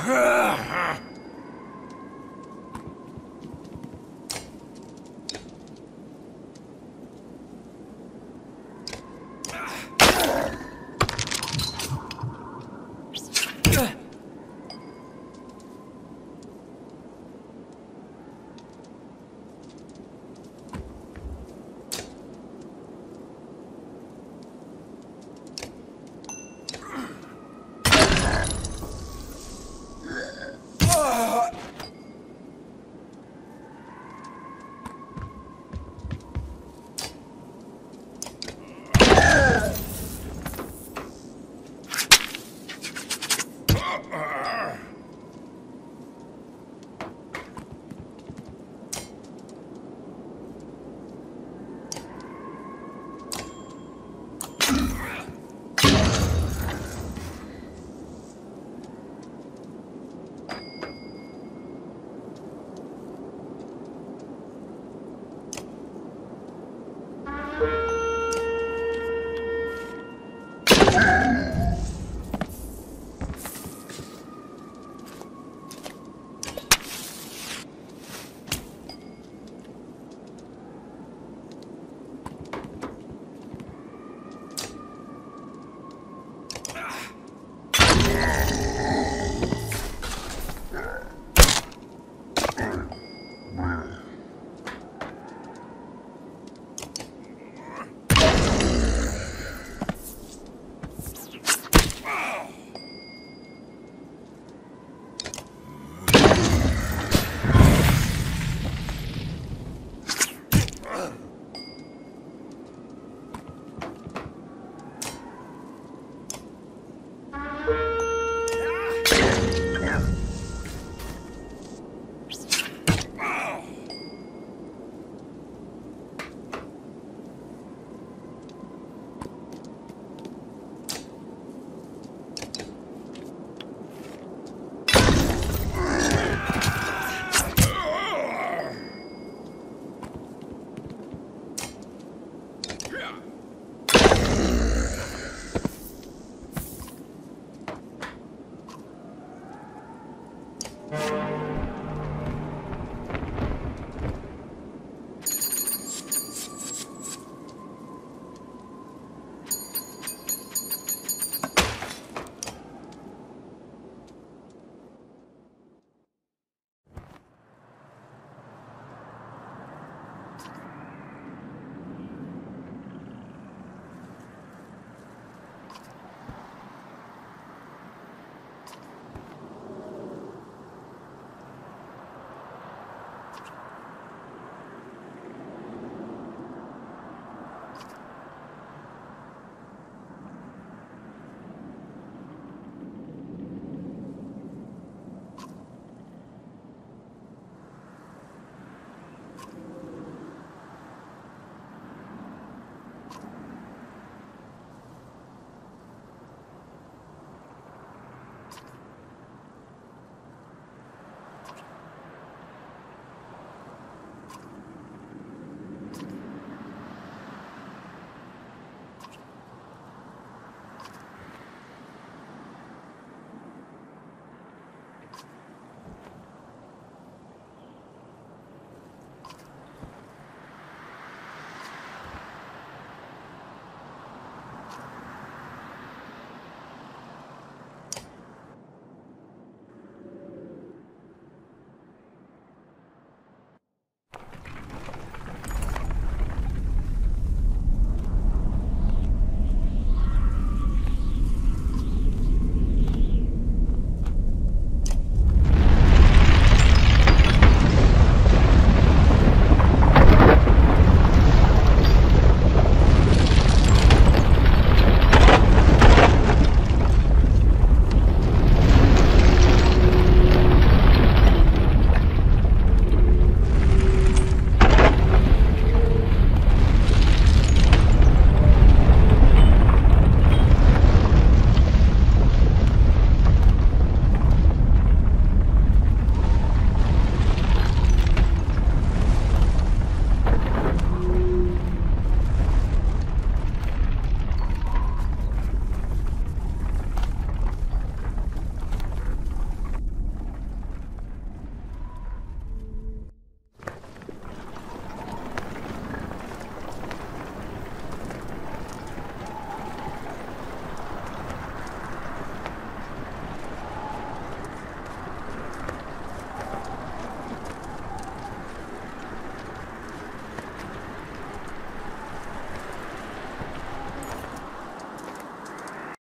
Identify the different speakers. Speaker 1: Ha ha!